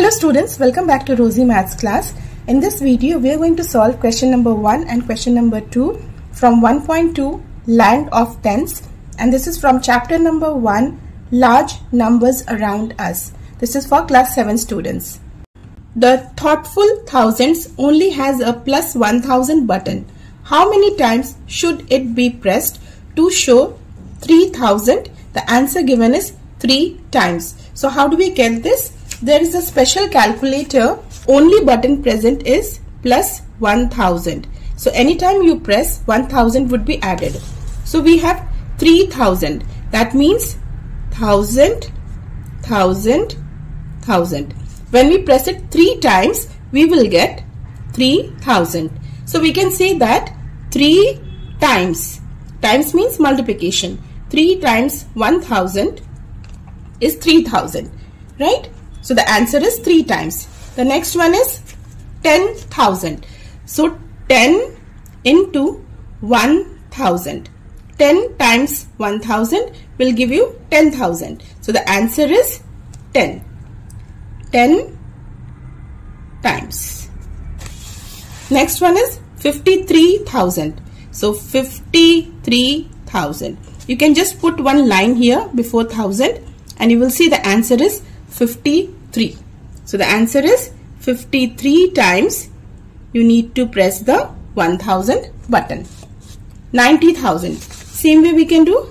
Hello students, welcome back to Rosey Maths class. In this video, we are going to solve question number 1 and question number 2 from 1.2 Land of Tens and this is from chapter number 1 Large Numbers Around Us. This is for class 7 students. The thoughtful thousands only has a plus 1000 button. How many times should it be pressed to show 3000? The answer given is 3 times. So how do we get this? There is a special calculator. Only button present is plus 1000 so anytime you press 1000 would be added. So we have 3000 that means 1000 1000 1000 when we press it three times we will get 3000 so we can say that 3 times. Times means multiplication. 3 times 1000 is 3000 right so the answer is 3 times. The next one is 10,000. So 10 into 1000. 10 times 1000 will give you 10,000. So the answer is 10. 10 times. Next one is 53,000. So 53,000. You can just put one line here before 1000 and you will see the answer is 53. So the answer is 53 times you need to press the 1000 button. 90,000. Same way we can do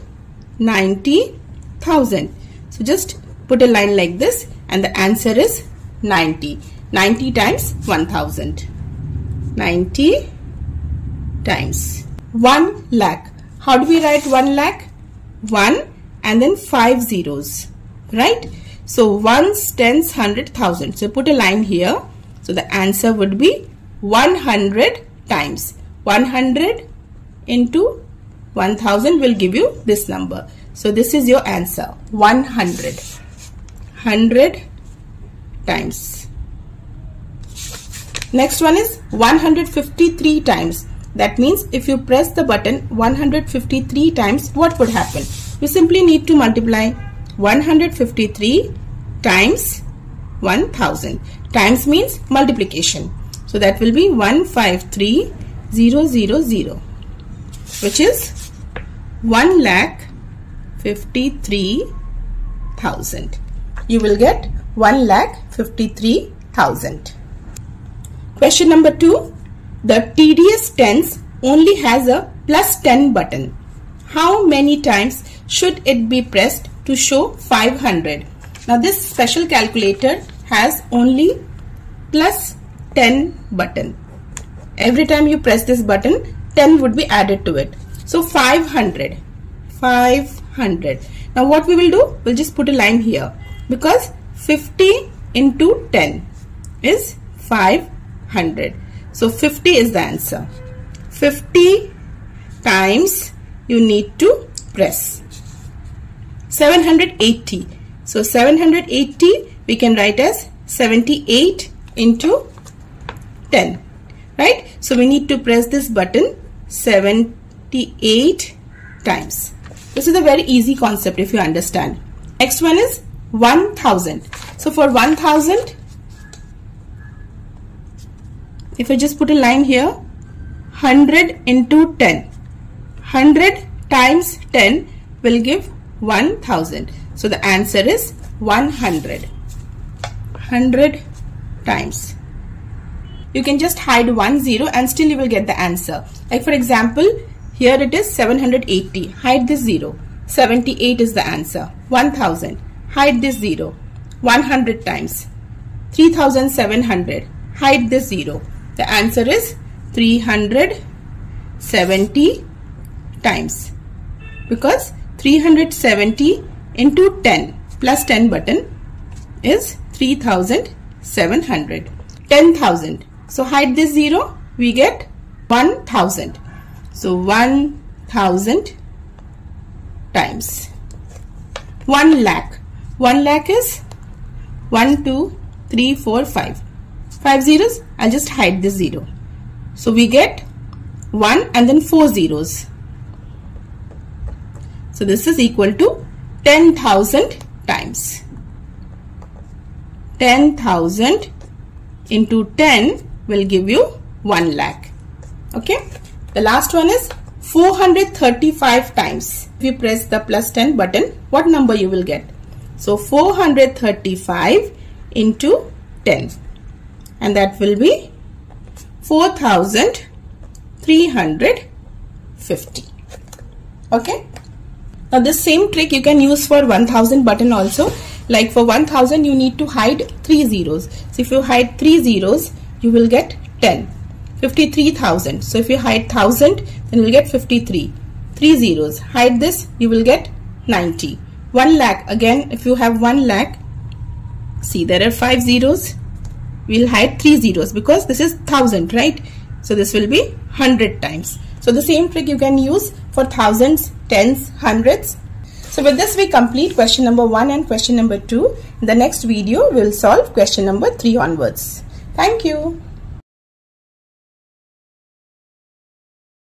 90,000. So just put a line like this and the answer is 90. 90 times 1000. 90 times 1 lakh. How do we write 1 lakh? 1 and then 5 zeros. Right? So ones, tens, hundred, thousand. So put a line here. So the answer would be 100 times. 100 into 1000 will give you this number. So this is your answer. 100. 100 times. Next one is 153 times. That means if you press the button 153 times, what would happen? You simply need to multiply 153 times 1000. Times means multiplication. So that will be 153000 which is 1 lakh 53,000. You will get 1 lakh 53,000. Question number 2. The Tedious tens only has a plus 10 button. How many times should it be pressed to show 500. Now this special calculator has only plus 10 button. Every time you press this button 10 would be added to it. So 500. 500. Now what we will do? We'll just put a line here because 50 into 10 is 500. So 50 is the answer. 50 times you need to press. 780. So 780 we can write as 78 into 10. Right? So we need to press this button 78 times. This is a very easy concept if you understand. Next one is 1000. So for 1000 if I just put a line here 100 into 10 100 times 10 will give 1000. So the answer is 100. 100 times. You can just hide one zero and still you will get the answer. Like for example, here it is 780. Hide this zero. 78 is the answer. 1000. Hide this zero. 100 times. 3700. Hide this zero. The answer is 370 times. Because 370 into 10 plus 10 button is 3700. 10,000. So hide this 0. We get 1000. So 1000 times 1 lakh. 1 lakh is 1, 2, 3, 4, 5. 5 zeros. I'll just hide this 0. So we get 1 and then 4 zeros. So this is equal to 10,000 times. 10,000 into 10 will give you 1 lakh. Okay. The last one is 435 times. If you press the plus 10 button, what number you will get? So 435 into 10 and that will be 4350. Okay. Now this same trick you can use for 1000 button also. Like for 1000 you need to hide 3 zeros. So if you hide 3 zeros you will get 10. 53,000. So if you hide 1000 then you will get 53. 3 zeros. Hide this you will get 90. 1 lakh again if you have 1 lakh see there are 5 zeros we'll hide 3 zeros because this is 1000 right so this will be 100 times so the same trick you can use for thousands tens hundreds. So with this we complete question number 1 and question number 2 in the next video we'll solve question number 3 onwards. Thank you